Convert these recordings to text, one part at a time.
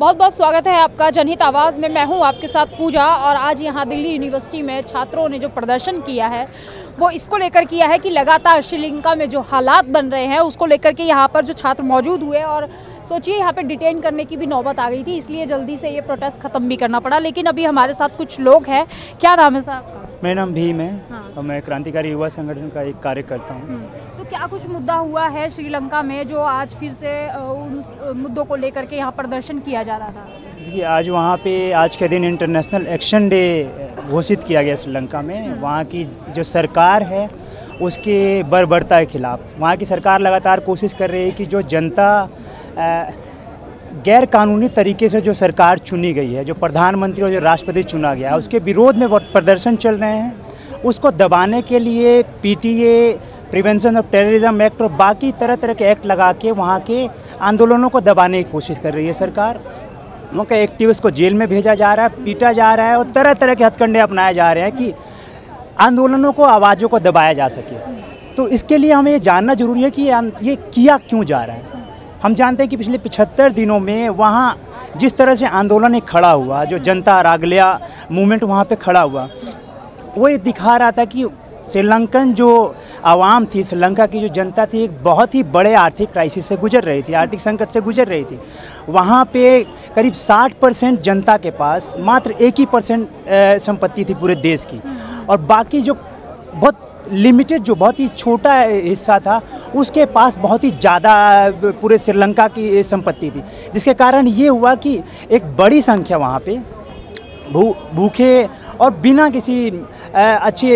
बहुत बहुत स्वागत है आपका जनहित आवाज़ में। मैं हूँ आपके साथ पूजा और आज यहाँ दिल्ली यूनिवर्सिटी में छात्रों ने जो प्रदर्शन किया है वो इसको लेकर किया है कि लगातार श्रीलंका में जो हालात बन रहे हैं उसको लेकर के यहाँ पर जो छात्र मौजूद हुए और सोचिए यहाँ पे डिटेन करने की भी नौबत आ गई थी इसलिए जल्दी से ये प्रोटेस्ट ख़त्म भी करना पड़ा। लेकिन अभी हमारे साथ कुछ लोग हैं। क्या नाम है साहब मेरा नाम भीम है। हाँ। और मैं क्रांतिकारी युवा संगठन का एक कार्यकर्ता हूँ। तो क्या कुछ मुद्दा हुआ है श्रीलंका में जो आज फिर से उन मुद्दों को लेकर के यहाँ प्रदर्शन किया जा रहा था? देखिए आज वहाँ पे आज के दिन इंटरनेशनल एक्शन डे घोषित किया गया श्रीलंका में। वहाँ की जो सरकार है उसके बर्बरता के खिलाफ। वहाँ की सरकार लगातार कोशिश कर रही है कि जो जनता गैर कानूनी तरीके से जो सरकार चुनी गई है जो प्रधानमंत्री और जो राष्ट्रपति चुना गया है उसके विरोध में प्रदर्शन चल रहे हैं। उसको दबाने के लिए PTA prevention of terrorism act और बाकी तरह तरह के एक्ट लगा के वहाँ के आंदोलनों को दबाने की कोशिश कर रही है सरकार। वहाँ के एक्टिविस्ट को जेल में भेजा जा रहा है, पीटा जा रहा है और तरह तरह के हथकंडे अपनाए जा रहे हैं कि आंदोलनों को, आवाज़ों को दबाया जा सके। तो इसके लिए हमें ये जानना ज़रूरी है कि ये किया क्यों जा रहा है? हम जानते हैं कि पिछले पिछहत्तर दिनों में वहाँ जिस तरह से आंदोलन एक खड़ा हुआ, जो जनता रागलिया मूवमेंट वहाँ पे खड़ा हुआ, वो ये दिखा रहा था कि श्रीलंकन जो आवाम थी, श्रीलंका की जो जनता थी, एक बहुत ही बड़े आर्थिक क्राइसिस से गुजर रही थी, आर्थिक संकट से गुजर रही थी। वहाँ पे करीब 60 परसेंट जनता के पास, मात्र एक ही परसेंट संपत्ति थी पूरे देश की। और बाकी जो बहुत लिमिटेड जो बहुत ही छोटा हिस्सा था, उसके पास बहुत ही ज़्यादा पूरे श्रीलंका की संपत्ति थी। जिसके कारण ये हुआ कि एक बड़ी संख्या वहाँ पे, भू, भूखे और बिना किसी अच्छी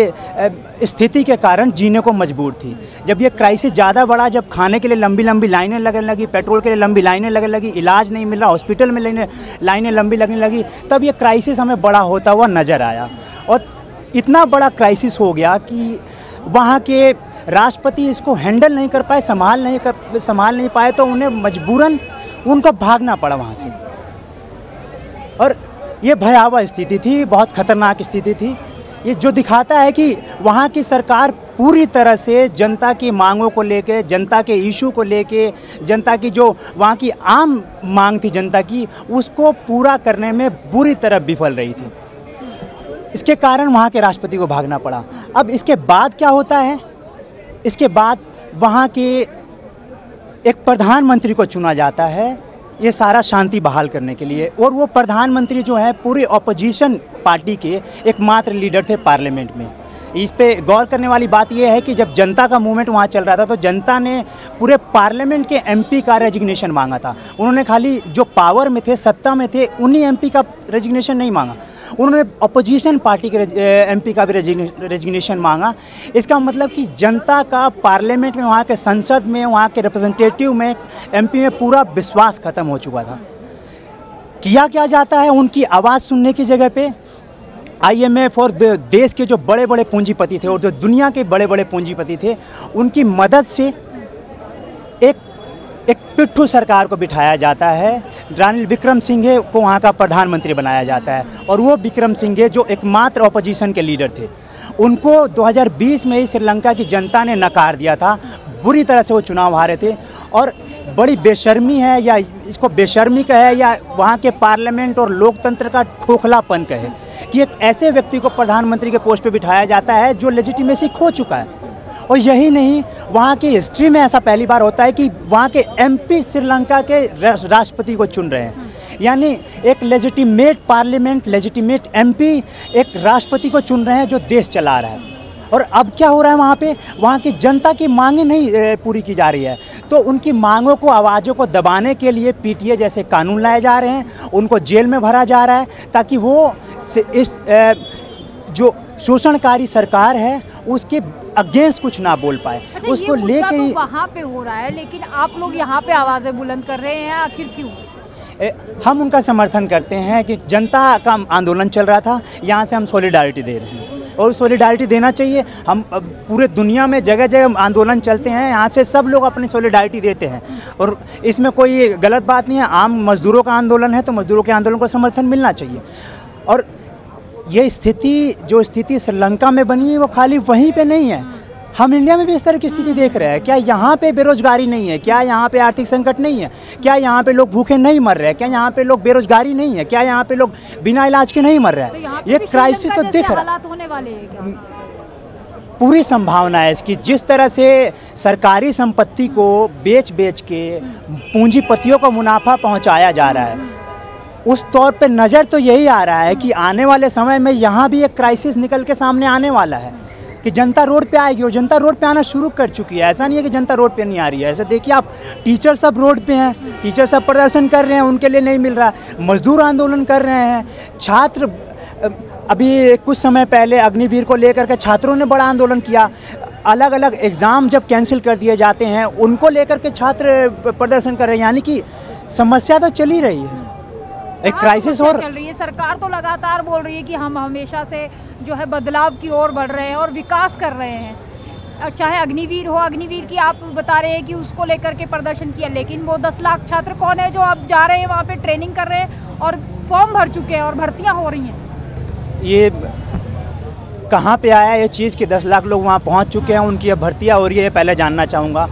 स्थिति के कारण जीने को मजबूर थी। जब ये क्राइसिस ज़्यादा बढ़ा, जब खाने के लिए लंबी लंबी लाइनें लगने लगी पेट्रोल के लिए लंबी लाइनें लगने लगी, इलाज नहीं मिल रहा हॉस्पिटल में लाइनें लाइनें लंबी लगने लगी, तब ये क्राइसिस हमें बड़ा होता हुआ नज़र आया। और इतना बड़ा क्राइसिस हो गया कि वहाँ के राष्ट्रपति इसको हैंडल नहीं कर पाए, संभाल नहीं कर, संभाल नहीं पाए तो उन्हें मजबूरन उनको भागना पड़ा वहाँ से। और ये भयावह स्थिति थी, बहुत खतरनाक स्थिति थी। ये जो दिखाता है कि वहाँ की सरकार पूरी तरह से जनता की मांगों को लेके, जनता के इशू को लेके, जनता की जो वहाँ की आम मांग थी जनता की, उसको पूरा करने में बुरी तरह विफल रही थी। इसके कारण वहाँ के राष्ट्रपति को भागना पड़ा। अब इसके बाद क्या होता है? इसके बाद वहाँ के एक प्रधानमंत्री को चुना जाता है। ये सारा शांति बहाल करने के लिए। और वो प्रधानमंत्री जो है, पूरे ऑपोजिशन पार्टी के एकमात्र लीडर थे पार्लियामेंट में। इस पे गौर करने वाली बात यह है कि जब जनता का मूवमेंट वहाँ चल रहा था तो जनता ने पूरे पार्लियामेंट के एमपी का रेजिग्नेशन मांगा था। उन्होंने खाली जो पावर में थे, सत्ता में थे, उन्हीं एमपी का रेजिग्नेशन नहीं मांगा। उन्होंने अपोजिशन पार्टी के एमपी का भी रेजिग्नेशन मांगा। इसका मतलब कि जनता का पार्लियामेंट में, वहाँ के संसद में, वहाँ के रिप्रेजेंटेटिव में एमपी में पूरा विश्वास खत्म हो चुका था। किया क्या जाता है उनकी आवाज़ सुनने की जगह पे? आईएमएफ और देश के जो बड़े बड़े पूंजीपति थे और जो दुनिया के बड़े बड़े पूंजीपति थे, उनकी मदद से एक पिट्ठू सरकार को बिठाया जाता है। रानिल विक्रम सिंघे को वहाँ का प्रधानमंत्री बनाया जाता है। और वो विक्रम सिंघे जो एकमात्र ऑपोजिशन के लीडर थे। उनको 2020 में ही श्रीलंका की जनता ने नकार दिया था। बुरी तरह से वो चुनाव हारे थे। और बड़ी बेशर्मी है या इसको बेशर्मी कहे या वहाँ के पार्लियामेंट और लोकतंत्र का खोखलापन कहे कि एक ऐसे व्यक्ति को प्रधानमंत्री के पोस्ट पर बिठाया जाता है जो लेजिटिमेसी खो चुका है। और यही नहीं, वहाँ की हिस्ट्री में ऐसा पहली बार होता है कि वहाँ के एमपी श्रीलंका के राष्ट्रपति को चुन रहे हैं। यानी एक लेजिटिमेट पार्लियामेंट लेजिटिमेट एमपी एक राष्ट्रपति को चुन रहे हैं जो देश चला रहा है। और अब क्या हो रहा है वहाँ पे? वहाँ की जनता की मांगें नहीं पूरी की जा रही है। तो उनकी मांगों को, आवाज़ों को दबाने के लिए पीटीए जैसे कानून लाए जा रहे हैं, उनको जेल में भरा जा रहा है, ताकि वो इस जो शोषणकारी सरकार है उसके अगेंस्ट कुछ ना बोल पाए। अच्छा उसको लेके तो वहाँ पे हो रहा है लेकिन आप लोग यहाँ पे आवाज़ें बुलंद कर रहे हैं आखिर क्यों? हम उनका समर्थन करते हैं कि जनता का आंदोलन चल रहा था यहाँ से हम सॉलिडारिटी दे रहे हैं। और सॉलिडारिटी देना चाहिए। हम पूरे दुनिया में जगह जगह आंदोलन चलते हैं यहाँ से सब लोग अपनी सॉलिडारिटी देते हैं। और इसमें कोई गलत बात नहीं है आम मजदूरों का आंदोलन है तो मजदूरों के आंदोलन को समर्थन मिलना चाहिए। और ये स्थिति जो स्थिति श्रीलंका में बनी है वो खाली वहीं पे नहीं है। हम इंडिया में भी इस तरह की स्थिति देख रहे हैं। क्या यहाँ पे बेरोजगारी नहीं है? क्या यहाँ पे आर्थिक संकट नहीं है? क्या यहाँ पे लोग भूखे नहीं मर रहे हैं? क्या यहाँ पे लोग बेरोजगारी नहीं है? क्या यहाँ पे लोग बिना इलाज के नहीं मर रहे तो हैं पे ये क्राइसिस तो दिख रहा है। पूरी संभावना है इसकी। जिस तरह से सरकारी संपत्ति को बेच बेच के पूंजीपतियों को मुनाफा पहुँचाया जा रहा है उस तौर पे नज़र तो यही आ रहा है कि आने वाले समय में यहाँ भी एक क्राइसिस निकल के सामने आने वाला है कि जनता रोड पे आएगी और जनता रोड पे आना शुरू कर चुकी है। ऐसा नहीं है कि जनता रोड पे नहीं आ रही है। ऐसा देखिए आप टीचर सब रोड पे हैं टीचर सब प्रदर्शन कर रहे हैं, उनके लिए नहीं मिल रहा। मजदूर आंदोलन कर रहे हैं। छात्र अभी कुछ समय पहले अग्निवीर को लेकर के छात्रों ने बड़ा आंदोलन किया। अलग अलग एग्ज़ाम जब कैंसिल कर दिए जाते हैं, उनको लेकर के छात्र प्रदर्शन कर रहे हैं। यानी कि समस्या तो चली रही है। एक हाँ, क्राइसिस और चल रही है। सरकार तो लगातार बोल रही है कि हम हमेशा से जो है बदलाव की ओर बढ़ रहे हैं और विकास कर रहे हैं। चाहे अग्निवीर हो अग्निवीर की आप बता रहे हैं कि उसको लेकर के प्रदर्शन किया लेकिन वो दस लाख छात्र कौन है जो आप जा रहे हैं वहाँ पे ट्रेनिंग कर रहे हैं और फॉर्म भर चुके हैं और भर्तियाँ हो रही हैं। ये कहाँ पे आया ये चीज़ कि दस लाख लोग वहाँ पहुँच चुके हैं उनकी अब भर्तियाँ हो रही है पहले जानना चाहूँगा।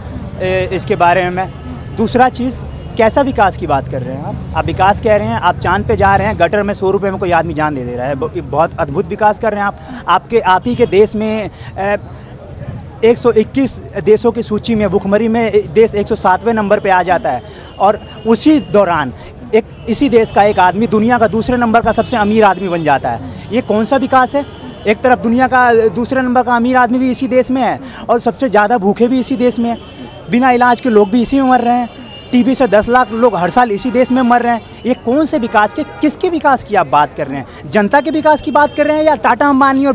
इसके बारे में मैं। दूसरा चीज़ कैसा विकास की बात कर रहे हैं आप? आप विकास कह रहे हैं आप चाँद पे जा रहे हैं गटर में सौ रुपये में कोई आदमी जान दे दे रहा है। बहुत अद्भुत विकास कर रहे हैं आप। आपके आप ही के देश में ए, 121 देशों की सूची में भुखमरी में देश 107वें नंबर पे आ जाता है। और उसी दौरान एक इसी देश का एक आदमी दुनिया का दूसरे नंबर का सबसे अमीर आदमी बन जाता है। ये कौन सा विकास है? एक तरफ़ दुनिया का दूसरे नंबर का अमीर आदमी भी इसी देश में है और सबसे ज़्यादा भूखे भी इसी देश में है। बिना इलाज के लोग भी इसी में मर रहे हैं। टीबी से 10 लाख लोग हर साल इसी देश में मर रहे हैं। ये कौन से विकास के किसके विकास की आप बात कर रहे हैं? जनता के विकास की बात कर रहे हैं या टाटा अंबानी और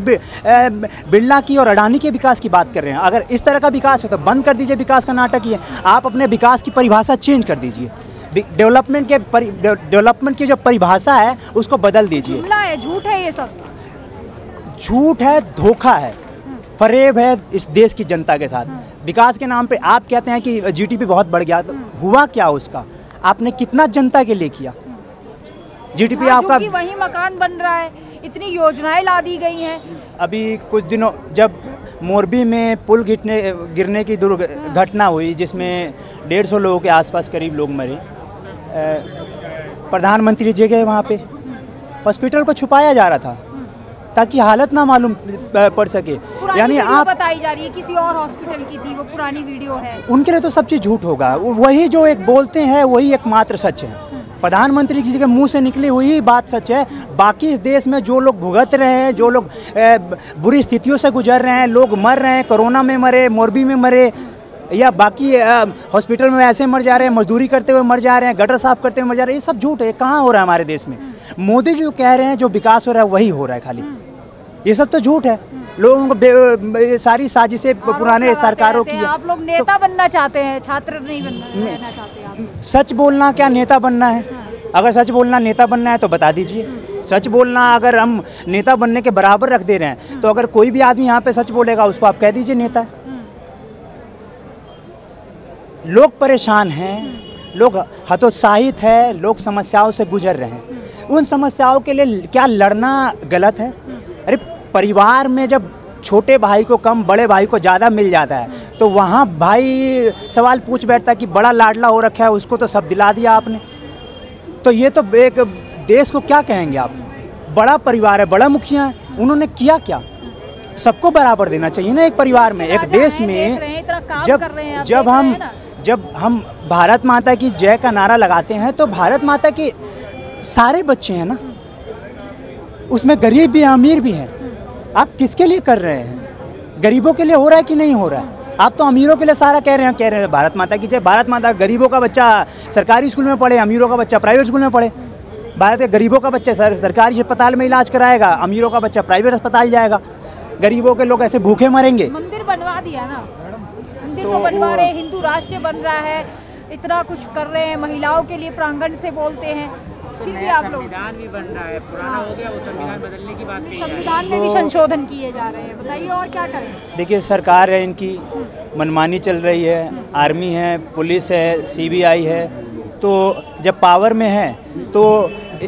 बिरला की और अडानी के विकास की बात कर रहे हैं? अगर इस तरह का विकास है तो बंद कर दीजिए विकास का नाटक ये। आप अपने विकास की परिभाषा चेंज कर दीजिए। डेवलपमेंट के डेवलपमेंट की जो परिभाषा है उसको बदल दीजिए। झूठ है ये सब। झूठ है धोखा है। फरेब है इस देश की जनता के साथ। विकास के नाम पे आप कहते हैं कि जीडीपी बहुत बढ़ गया तो हुआ क्या उसका? आपने कितना जनता के लिए किया? जीडीपी हाँ, आपका वही मकान बन रहा है इतनी योजनाएँ ला दी गई हैं। अभी कुछ दिनों जब मोरबी में पुल गिरने गिरने की दुर्घटना हुई जिसमें डेढ़ सौ लोगों के आसपास करीब लोग मरे प्रधानमंत्री जी गए वहाँ पे। हॉस्पिटल को छुपाया जा रहा था। ताकि हालत ना मालूम पड़ सके। यानी आप बताई जा रही है किसी और हॉस्पिटल की थी वो पुरानी वीडियो है। उनके लिए तो सब चीज़ झूठ होगा। वही जो एक बोलते हैं वही एकमात्र सच है। प्रधानमंत्री जी के मुँह से निकली हुई बात सच है। बाकी इस देश में जो लोग भुगत रहे हैं जो लोग बुरी स्थितियों से गुजर रहे हैं लोग मर रहे हैं कोरोना में मरे मोरबी में मरे या बाकी हॉस्पिटल में ऐसे मर जा रहे हैं मजदूरी करते हुए मर जा रहे हैं गटर साफ़ करते हुए मर जा रहे हैं ये सब झूठ है। कहाँ हो रहा है हमारे देश में? मोदी जी जो कह रहे हैं जो विकास हो रहा है वही हो रहा है खाली। ये सब तो झूठ है। लोगों को सारी साजिशें पुराने सरकारों की आप लोग नेता तो, बनना चाहते हैं छात्र नहीं बनना चाहते आप सच बोलना क्या नेता बनना है? अगर सच बोलना नेता बनना है तो बता दीजिए। सच बोलना अगर हम नेता बनने के बराबर रख दे रहे हैं तो अगर कोई भी आदमी यहाँ पे सच बोलेगा उसको आप कह दीजिए नेता। लोग परेशान हैं लोग हतोत्साहित है लोग समस्याओं से गुजर रहे हैं। उन समस्याओं के लिए क्या लड़ना गलत है? अरे परिवार में जब छोटे भाई को कम बड़े भाई को ज़्यादा मिल जाता है तो वहाँ भाई सवाल पूछ बैठता है कि बड़ा लाडला हो रखा है उसको तो सब दिला दिया आपने। तो ये तो एक देश को क्या कहेंगे आप? बड़ा परिवार है बड़ा मुखिया है उन्होंने किया क्या? सबको बराबर देना चाहिए ना एक परिवार में एक देश में जब जब हम जब हम भारत माता की जय का नारा लगाते हैं तो भारत माता के सारे बच्चे हैं ना? उसमें गरीब भी हैं अमीर भी हैं। आप किसके लिए कर रहे हैं? गरीबों के लिए हो रहा है कि नहीं हो रहा है? आप तो अमीरों के लिए सारा कह रहे हैं कह रहे हैं भारत माता की जय। भारत माता गरीबों का बच्चा सरकारी स्कूल में पढ़े अमीरों का बच्चा प्राइवेट स्कूल में पढ़े। भारत के गरीबों का बच्चा सर सरकारी अस्पताल में इलाज कराएगा अमीरों का बच्चा प्राइवेट अस्पताल जाएगा। गरीबों के लोग ऐसे भूखे मरेंगे। मंदिर बनवा दिया ना। मंदिर तो तो बनवा रहे हैं हिंदू राष्ट्र बन रहा है इतना कुछ कर रहे हैं महिलाओं के लिए प्रांगण से बोलते हैं। फिर भी आप लोग संविधान भी बन रहा है पुराना हो गया वो संविधान बदलने की बात है। संविधान में भी संशोधन किए जा रहे हैं। बताइए और क्या करें? देखिए सरकार है इनकी मनमानी चल रही है आर्मी है पुलिस है सीबीआई है तो जब पावर में है तो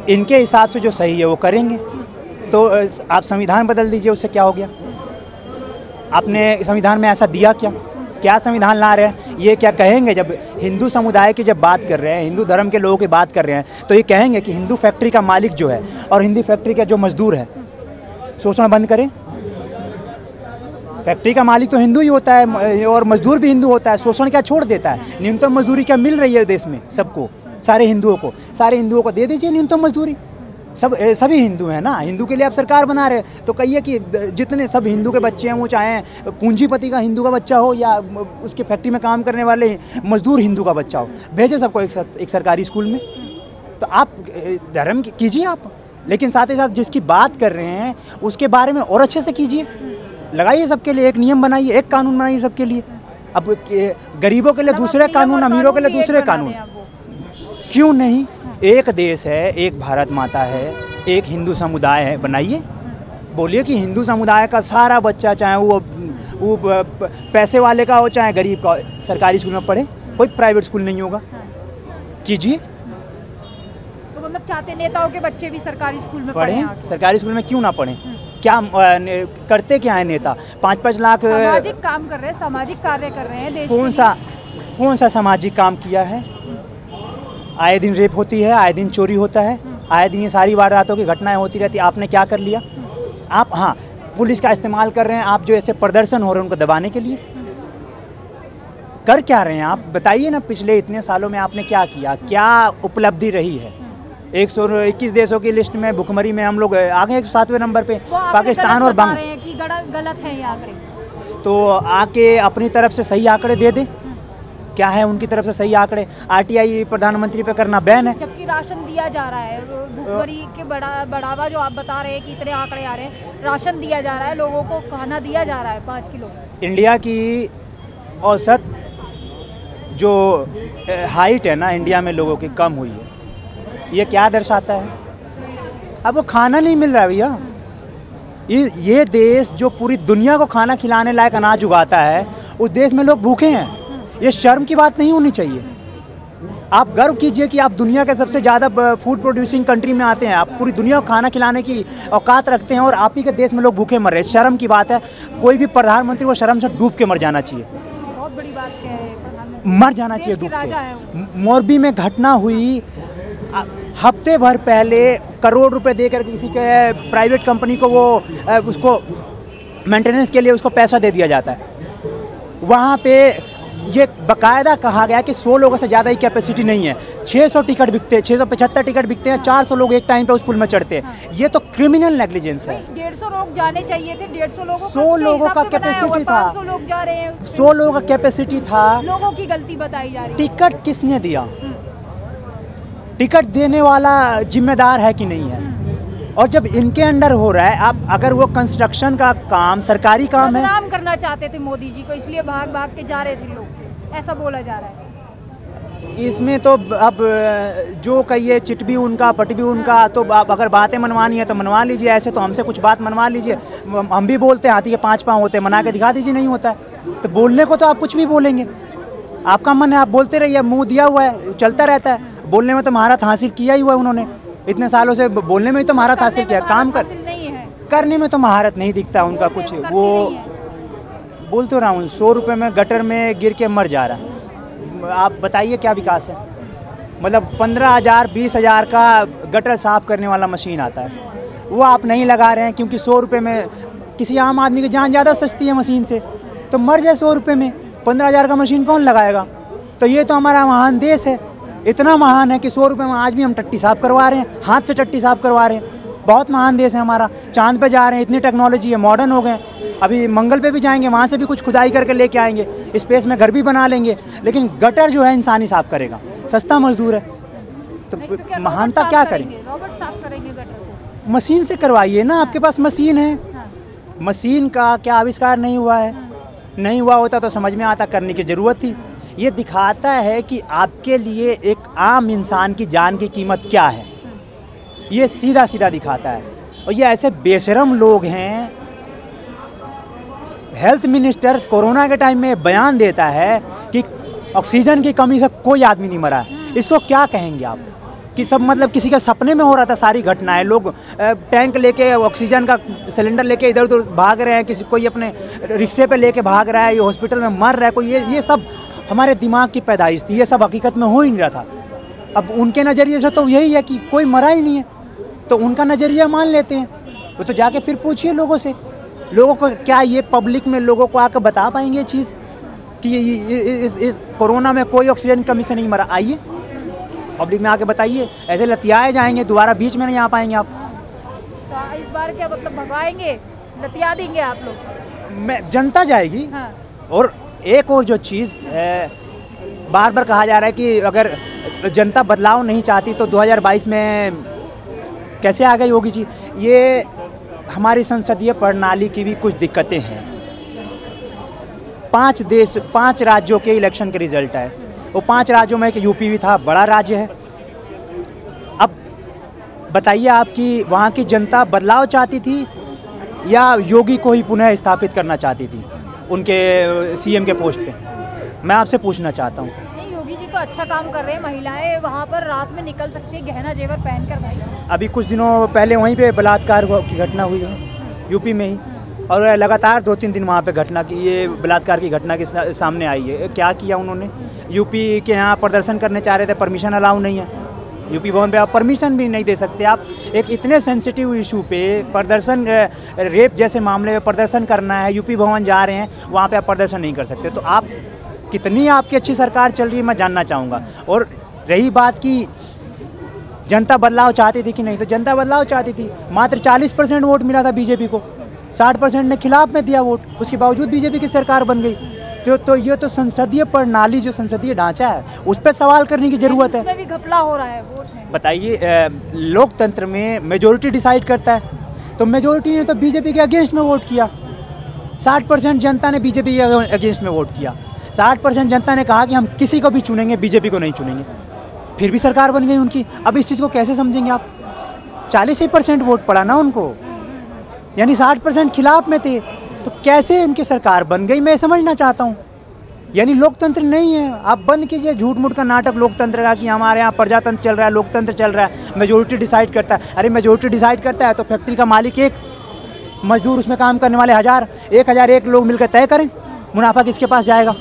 इनके हिसाब से जो सही है वो करेंगे। तो आप संविधान बदल दीजिए उससे क्या हो गया? आपने संविधान में ऐसा दिया क्या? क्या संविधान ला रहे हैं? ये क्या कहेंगे जब हिंदू समुदाय की जब बात कर रहे हैं, हिंदू धर्म के लोगों की बात कर रहे हैं तो ये कहेंगे कि हिंदू फैक्ट्री का मालिक जो है और हिंदी फैक्ट्री का जो मजदूर है शोषण बंद करें। फैक्ट्री का मालिक तो हिंदू ही होता है और मजदूर भी हिंदू होता है, शोषण क्या छोड़ देता है? न्यूनतम मजदूरी क्या मिल रही है देश में सबको, सारे हिंदुओं को? सारे हिंदुओं को दे दीजिए न्यूनतम मजदूरी। सब सभी हिंदू हैं ना? हिंदू के लिए आप सरकार बना रहे हैं। तो कहिए कि जितने सब हिंदू के बच्चे हैं वो चाहे पूंजीपति का हिंदू का बच्चा हो या उसके फैक्ट्री में काम करने वाले मजदूर हिंदू का बच्चा हो भेजे सबको एक, एक सरकारी स्कूल में। तो आप धर्म कीजिए आप। लेकिन साथ ही साथ जिसकी बात कर रहे हैं उसके बारे में और अच्छे से कीजिए। लगाइए सबके लिए एक नियम बनाइए एक कानून बनाइए सबके लिए। अब गरीबों के लिए दूसरे कानून अमीरों के लिए दूसरे कानून। क्यों नहीं? एक देश है एक भारत माता है एक हिंदू समुदाय है। बनाइए। बोलिए कि हिंदू समुदाय का सारा बच्चा चाहे वो वो पैसे वाले का हो चाहे गरीब का हो, सरकारी स्कूल में पढ़े। कोई प्राइवेट स्कूल नहीं होगा। कीजिए। तो मतलब चाहते नेताओं के बच्चे भी सरकारी स्कूल में पढ़े। सरकारी स्कूल में क्यों ना पढ़ें? क्या करते क्या है नेता? पाँच पाँच लाख सामाजिक काम कर रहे हैं सामाजिक कार्य कर रहे हैं कौन सा कौन सा सामाजिक काम किया है? आए दिन रेप होती है आए दिन चोरी होता है आए दिन ये सारी वारदातों की घटनाएँ होती रहती आपने क्या कर लिया? आप हाँ पुलिस का इस्तेमाल कर रहे हैं आप जो ऐसे प्रदर्शन हो रहे हैं उनको दबाने के लिए। कर क्या रहे हैं आप? बताइए ना पिछले इतने सालों में आपने क्या किया? क्या उपलब्धि रही है? एक सौ इक्कीस देशों की लिस्ट में भुखमरी में हम लोग आ गए एक सौ सातवें नंबर पे पाकिस्तान और बंग। गलत है ये आंकड़े। तो आके अपनी तरफ़ से सही आंकड़े दे दे। क्या है उनकी तरफ़ से सही आंकड़े? आरटीआई प्रधानमंत्री पे करना बैन है। जबकि राशन दिया जा रहा है भुखमरी के बड़ा बढ़ावा जो आप बता रहे हैं कि इतने आंकड़े आ रहे हैं राशन दिया जा रहा है लोगों को खाना दिया जा रहा है पाँच किलो। इंडिया की औसत जो हाइट है ना इंडिया में लोगों की कम हुई है। ये क्या दर्शाता है? अब वो खाना नहीं मिल रहा है भैया। ये ये देश जो पूरी दुनिया को खाना खिलाने लायक अनाज उगाता है उस देश में लोग भूखे हैं। ये शर्म की बात नहीं होनी चाहिए। आप गर्व कीजिए कि आप दुनिया के सबसे ज़्यादा फ़ूड प्रोड्यूसिंग कंट्री में आते हैं। आप पूरी दुनिया को खाना खिलाने की औकात रखते हैं और आप ही के देश में लोग भूखे मर रहे हैं। शर्म की बात है कोई भी प्रधानमंत्री को शर्म से डूब के मर जाना चाहिए। बहुत बड़ी बात हैं मर जाना चाहिए डूब। के मोरबी में घटना हुई हफ़्ते भर पहले करोड़ रुपए देकर किसी के प्राइवेट कंपनी को वो उसको मेंटेनेंस के लिए उसको पैसा दे दिया जाता है। वहाँ पे ये बकायदा कहा गया कि 100 लोगों से ज़्यादा ही कैपेसिटी नहीं है। 600 टिकट बिकते हैं 675 टिकट बिकते हैं 400 लोग एक टाइम पे उस पुल में चढ़ते हैं। हाँ। ये तो क्रिमिनल नेग्लिजेंस है। डेढ़ सौ लोग जाने चाहिए थे डेढ़ सौ लोगों सौ लोगों का कैपेसिटी था। सौ लोग जा रहे हैं। 100 लोगों का कैपेसिटी था। लोगों की गलती बताई जा रही टिकट किसने दिया? हम्म, टिकट देने वाला जिम्मेदार है कि नहीं है? और जब इनके अंडर हो रहा है आप अगर वो कंस्ट्रक्शन का काम सरकारी काम है। बदनाम करना चाहते थे मोदी जी को इसलिए भाग भाग के जा रहे थे लोग। ऐसा बोला जा रहा है। इसमें तो अब जो कहिए चिट भी उनका पट भी उनका तो आप अगर बातें मनवानी है तो मनवा लीजिए ऐसे तो हमसे कुछ बात मनवा लीजिए। हम भी बोलते हैं हाथी के पाँच पाँव होते हैं मना के दिखा दीजिए नहीं होता है। तो बोलने को तो आप कुछ भी बोलेंगे। आपका मन है आप बोलते रहिए मुँह दिया हुआ है चलता रहता है। बोलने में तो महारत हासिल किया ही हुआ है उन्होंने। इतने सालों से बोलने में ही तो महारत हासिल किया काम कर। करने में तो महारत नहीं दिखता उनका कुछ वो। बोल तो रहा हूँ, सौ रुपये में गटर में गिर के मर जा रहा है। आप बताइए क्या विकास है? मतलब पंद्रह हज़ार, बीस हज़ार का गटर साफ़ करने वाला मशीन आता है। वो आप नहीं लगा रहे हैं क्योंकि सौ रुपये में किसी आम आदमी की जान ज़्यादा सस्ती है मशीन से। तो मर जाए सौ रुपये में, पंद्रह हज़ार का मशीन कौन लगाएगा? तो ये तो हमारा महान देश है। इतना महान है कि सौ रुपये में आज भी हम टट्टी साफ़ करवा रहे हैं, हाथ से टट्टी साफ़ करवा रहे हैं। बहुत महान देश है हमारा। चाँद पे जा रहे हैं इतनी टेक्नोलॉजी है मॉडर्न हो गए अभी मंगल पे भी जाएँगे वहाँ से भी कुछ खुदाई करके लेके आएँगे। स्पेस में घर भी बना लेंगे लेकिन गटर जो है इंसान ही साफ़ करेगा। सस्ता मजदूर है। तो महानता क्या करेंगे? करें मशीन से करवाइए ना आपके पास मशीन है। हाँ। मशीन का क्या आविष्कार नहीं हुआ है। नहीं हुआ होता तो समझ में आता करने की ज़रूरत थी। ये दिखाता है कि आपके लिए एक आम इंसान की जान की कीमत क्या है? ये सीधा सीधा दिखाता है। और ये ऐसे बेशरम लोग हैं। हेल्थ मिनिस्टर कोरोना के टाइम में बयान देता है कि ऑक्सीजन की कमी से कोई आदमी नहीं मरा। इसको क्या कहेंगे आप? कि सब मतलब किसी के सपने में हो रहा था सारी घटनाएँ। लोग टैंक लेके ऑक्सीजन का सिलेंडर लेके इधर उधर भाग रहे हैं। किसी, कोई अपने रिक्शे पे लेके भाग रहा है, ये हॉस्पिटल में मर रहा है। कोई ये ये सब हमारे दिमाग की पैदाइश थी। ये सब हकीकत में हो ही नहीं रहा था। अब उनके नज़रिए से तो यही है कि कोई मरा ही नहीं है। तो उनका नज़रिया मान लेते हैं। वो तो जाके फिर पूछिए लोगों से। लोगों को क्या ये पब्लिक में लोगों को आकर बता पाएँगे ये चीज़? कि ये, इस, इस कोरोना में कोई ऑक्सीजन कमी से नहीं मरा। आइए। पब्लिक में आके बताइए। ऐसे लतियाए जाएँगे दोबारा बीच में नहीं आ पाएँगे आप। तो इस बार क्या मतलब भगवाएँगे? लतिया देंगे आप लोग? मैं जनता जाएगी। हाँ। और एक और जो चीज़ बार बार कहा जा रहा है कि अगर जनता बदलाव नहीं चाहती तो 2022 में कैसे आ गई योगी जी? ये हमारी संसदीय प्रणाली की भी कुछ दिक्कतें हैं। पाँच देश, पाँच राज्यों के इलेक्शन के रिज़ल्ट है वो पाँच राज्यों में एक यूपी भी था, बड़ा राज्य है। अब बताइए आप कि वहाँ की जनता बदलाव चाहती थी या योगी को ही पुनः स्थापित करना चाहती थी, उनके, सीएम के पोस्ट पे? मैं आपसे पूछना चाहता हूँ। तो अच्छा काम कर रहे हैं महिलाएँ, वहाँ पर रात में निकल सकती है, गहना जेवर पहनकर भाई। अभी कुछ दिनों पहले वहीं पे बलात्कार की घटना हुई है, यूपी में ही। और लगातार दो तीन दिन वहाँ पे घटना की, ये बलात्कार की घटना के सामने आई है। क्या किया उन्होंने? यूपी के यहाँ प्रदर्शन करने चाह रहे थे, परमिशन अलाउ नहीं है। यूपी भवन पे आप परमिशन भी नहीं दे सकते। आप एक इतने सेंसिटिव इशू पे प्रदर्शन रेप जैसे मामले में प्रदर्शन करना है, यूपी भवन जा रहे हैं, वहाँ पे आप प्रदर्शन नहीं कर सकते। तो आप कितनी आपकी अच्छी सरकार चल रही है मैं जानना चाहूँगा। और रही बात की जनता बदलाव चाहती थी कि नहीं तो जनता बदलाव चाहती थी। मात्र 40 परसेंट वोट मिला था बीजेपी को। 60 परसेंट ने खिलाफ में दिया वोट उसके बावजूद बीजेपी की सरकार बन गई। तो तो ये तो संसदीय प्रणाली जो संसदीय ढांचा है उस पर सवाल करने की ज़रूरत है। भी घपला हो रहा है वोट बताइए लोकतंत्र में मेजोरिटी डिसाइड करता है। तो मेजोरिटी ने तो बीजेपी के अगेंस्ट में वोट किया। 60 परसेंट जनता ने बीजेपी के अगेंस्ट में वोट किया। 60 परसेंट जनता ने कहा कि हम किसी को भी चुनेंगे, बीजेपी को नहीं चुनेंगे। फिर भी सरकार बन गई उनकी। अब इस चीज़ को कैसे समझेंगे आप? चालीस ही परसेंट वोट पड़ा ना उनको। यानी साठ परसेंट खिलाफ में थे। तो कैसे उनकी सरकार बन गई, मैं समझना चाहता हूँ। यानी लोकतंत्र नहीं है। आप बंद कीजिए झूठ मूठ का नाटक लोकतंत्र का कि हमारे यहाँ प्रजातंत्र चल रहा है, लोकतंत्र चल रहा है। मेजोरिटी डिसाइड करता है। अरे मेजोरिटी डिसाइड करता है तो फैक्ट्री का मालिक एक, मजदूर उसमें काम करने वाले हज़ार, एक हज़ार एक लोग मिलकर तय करें। मुनाफा किसके पास जाएगा?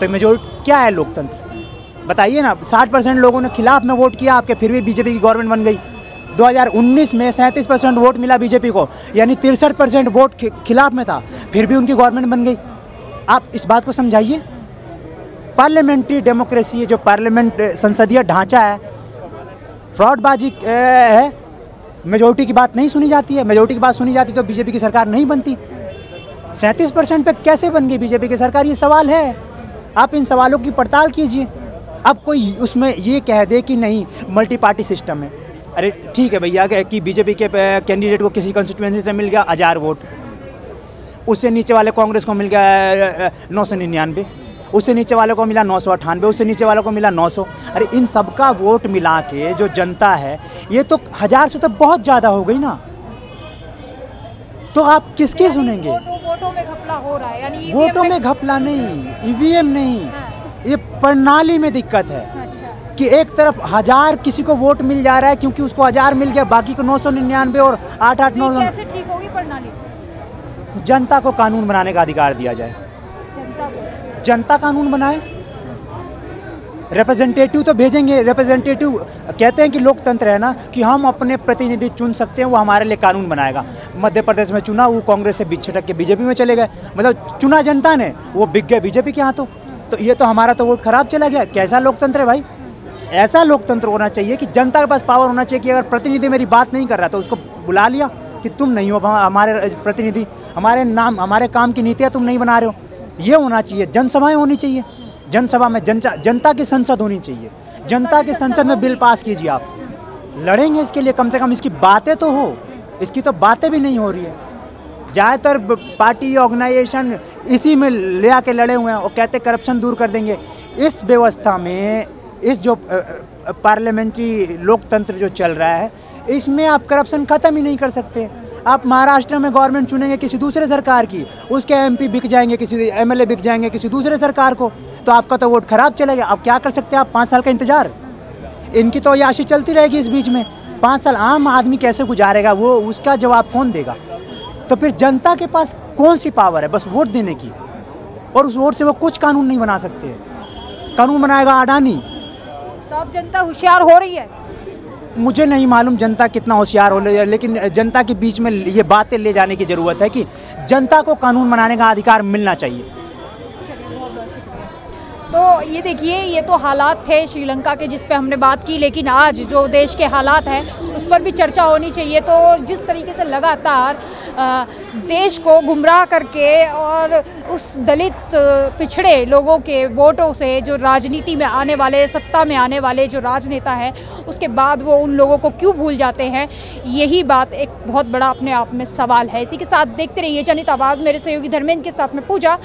तो मेजोरिटी क्या है लोकतंत्र? बताइए ना, साठ परसेंट लोगों ने खिलाफ में वोट किया आपके, फिर भी बीजेपी की गवर्नमेंट बन गई। 2019 में सैंतीस परसेंट वोट मिला बीजेपी को, यानी तिरसठ परसेंट वोट खिलाफ में था, फिर भी उनकी गवर्नमेंट बन गई। आप इस बात को समझाइए। पार्लियामेंट्री डेमोक्रेसी जो पार्लियामेंट संसदीय ढांचा है, फ्रॉडबाजी है, मेजोरिटी की बात नहीं सुनी जाती है। मेजोरिटी की बात सुनी जाती तो बीजेपी की सरकार नहीं बनती। सैंतीस परसेंट पर कैसे बन गई बीजेपी की सरकार? ये सवाल है। आप इन सवालों की पड़ताल कीजिए। अब कोई उसमें ये कह दे कि नहीं मल्टी पार्टी सिस्टम है। अरे ठीक है भैया कि- कि बीजेपी के कैंडिडेट को किसी कंस्टिट्यूंसी से मिल गया हज़ार वोट। उससे नीचे वाले कांग्रेस को मिल गया नौ सौ निन्यानवे। उससे नीचे वाले को मिला नौ सौ अट्ठानवे उससे नीचे वालों को मिला नौ सौ। अरे इन सबका वोट मिला के जो जनता है ये तो हज़ार से तो बहुत ज़्यादा हो गई ना। तो आप किसकी सुनेंगे? वोटों में घपला हो रहा है यानी वोटों में घपला नहीं ईवीएम नहीं। हाँ। ये प्रणाली में दिक्कत है अच्छा। कि एक तरफ़ हज़ार किसी को वोट मिल जा रहा है क्योंकि उसको हज़ार मिल गया बाकी को नौ सौ निन्यानवे और आठ आठ नौ ठीक होगी प्रणाली? जनता को कानून बनाने का अधिकार दिया जाए। जनता को। जनता कानून बनाए। रिप्रेजेंटेटिव तो भेजेंगे रिप्रेजेंटेटिव कहते हैं कि लोकतंत्र है ना, कि हम अपने प्रतिनिधि चुन सकते हैं, वो हमारे लिए कानून बनाएगा। मध्य प्रदेश में चुना, वो कांग्रेस से बीच छटक के बीजेपी में चले गए। मतलब चुना जनता ने, वो बिक गए बीजेपी के हाथों। तो ये तो हमारा तो वोट खराब चला गया। कैसा लोकतंत्र है भाई? ऐसा लोकतंत्र होना चाहिए कि जनता के पास पावर होना चाहिए कि अगर प्रतिनिधि मेरी बात नहीं कर रहा तो उसको बुला लिया कि तुम नहीं हो हमारे प्रतिनिधि, हमारे नाम, हमारे काम की नीतियाँ तुम नहीं बना रहे हो। ये होना चाहिए, जनसभाएँ होनी चाहिए। जनसभा में जनता जनता की संसद होनी चाहिए। जनता की संसद में बिल पास कीजिए आप। लड़ेंगे इसके लिए कम से कम इसकी बातें तो हो। इसकी तो बातें भी नहीं हो रही है। ज़्यादातर पार्टी ऑर्गेनाइजेशन इसी में ले आके लड़े हुए हैं और कहते करप्शन दूर कर देंगे। इस व्यवस्था में, इस जो पार्लियामेंट्री लोकतंत्र जो चल रहा है, इसमें आप करप्शन ख़त्म ही नहीं कर सकते। आप महाराष्ट्र में गवर्नमेंट चुनेंगे किसी दूसरे सरकार की, उसके एमपी बिक जाएँगे, किसी एमएलए बिक जाएँगे किसी दूसरे सरकार को। तो आपका तो वोट खराब चलेगा आप क्या कर सकते हैं आप? पाँच साल का इंतज़ार। इनकी तो याशी चलती रहेगी इस बीच में। पाँच साल आम आदमी कैसे गुजारेगा? वो उसका जवाब कौन देगा? तो फिर जनता के पास कौन सी पावर है? बस वोट देने की। और उस वोट से वो कुछ कानून नहीं बना सकते। कानून बनाएगा अडानी। तो अब जनता होशियार हो रही है। मुझे नहीं मालूम जनता कितना होशियार हो रही है लेकिन जनता के बीच में ये बातें ले जाने की ज़रूरत है कि जनता को कानून बनाने का अधिकार मिलना चाहिए। तो ये देखिए, ये तो हालात थे श्रीलंका के जिस पे हमने बात की, लेकिन आज जो देश के हालात हैं, उस पर भी चर्चा होनी चाहिए। तो जिस तरीके से लगातार देश को गुमराह करके और उस दलित पिछड़े लोगों के वोटों से जो राजनीति में आने वाले, सत्ता में आने वाले जो राजनेता हैं, उसके बाद वो उन लोगों को क्यों भूल जाते हैं? यही बात एक बहुत बड़ा अपने आप में सवाल है। इसी के साथ देखते रहिए। जनित आवाज़ मेरे सहयोगी धर्मेंद्र के साथ में पूजा।